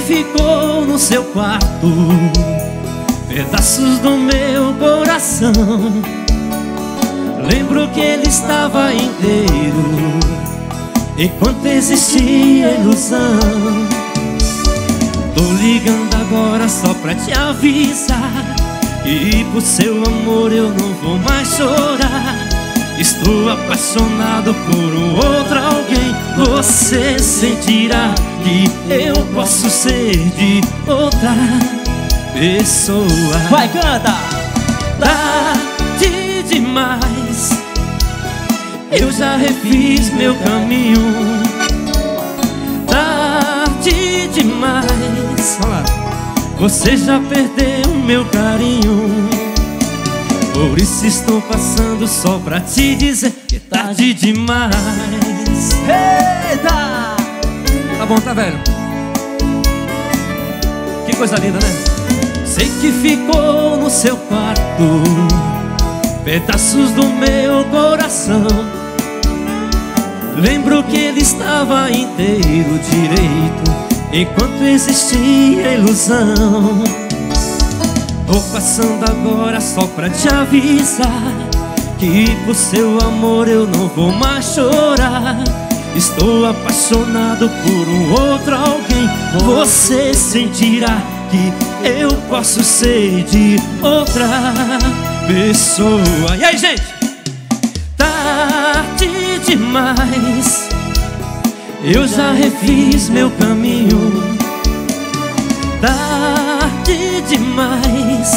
ficou no seu quarto. Pedaços do meu coração. Lembro que ele estava inteiro. Enquanto existia ilusão. Tô ligando agora só pra te avisar. E por seu amor eu não vou Estou apaixonado por um outro alguém. Você sentirá que eu posso ser de outra pessoa. Vai, canta! Tarde demais. Eu já refiz meu caminho. Tarde demais. Você já perdeu meu carinho Por isso estou passando só pra te dizer Que é tarde demais Eita! Tá bom, tá velho? Que coisa linda, né? Sei que ficou no seu quarto Pedaços do meu coração Lembro que ele estava inteiro direito Enquanto existia ilusão Tô passando agora só pra te avisar Que por seu amor eu não vou mais chorar. Estou apaixonado por um outro alguém. Você sentirá que eu posso ser de outra pessoa. E aí, gente? Tarde demais. Eu já refiz meu caminho Tarde demais.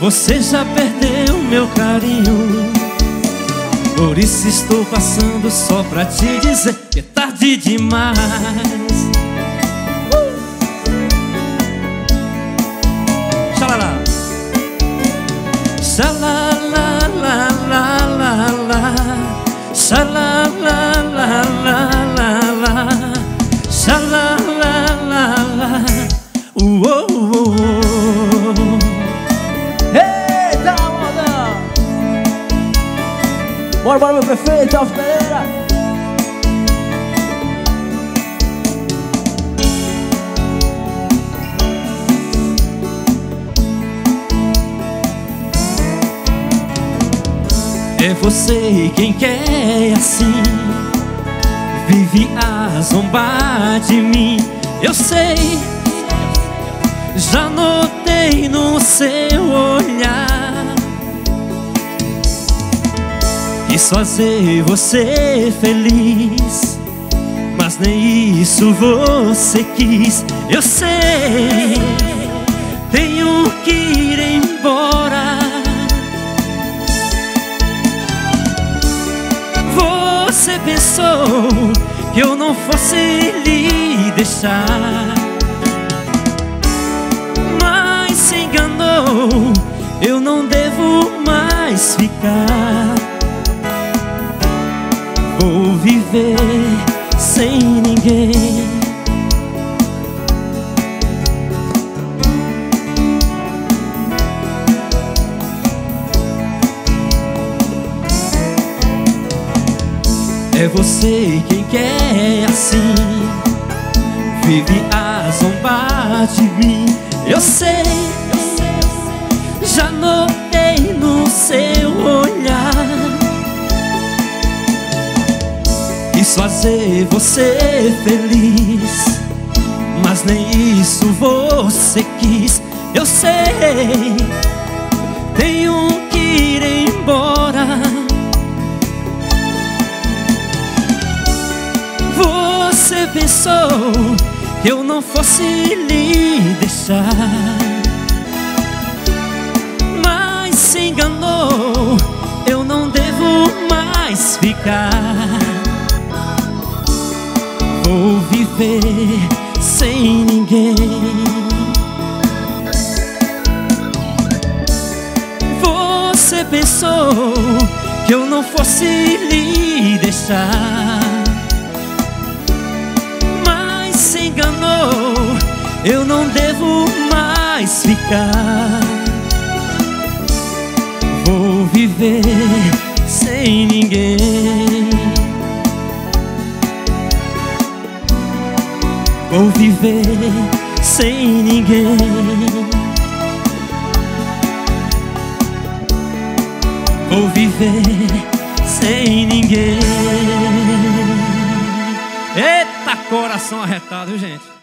Você já perdeu meu carinho. Por isso estou passando só pra te dizer que é tarde demais. Uh! Xalala. Xalalalala Xalalalala Bora, bora, meu prefeito, Alves Pereira! É você quem quer assim. Vive a zombar de mim. Eu sei. Já notei no seu olhar Quis fazer você feliz Mas nem isso você quis. Eu sei Tenho que ir embora. Você pensou que eu não fosse lhe deixar Mas se enganou Eu não devo mais ficar Vou viver sem ninguém. É você quem quer assim. Vive a zombar de mim. Eu sei, eu sei. Já notei no seu olhar Fazer você feliz. Mas nem isso você quis. Eu sei Tenho que ir embora. Você pensou que eu não fosse lhe deixar. Mas se enganou Eu não devo mais ficar Vou viver sem ninguém. Você pensou que eu não fosse lhe deixar Mas se enganou Eu não devo mais ficar. Vou viver sem ninguém Vou viver sem ninguém Vou viver sem ninguém Eita, coração arretado, gente?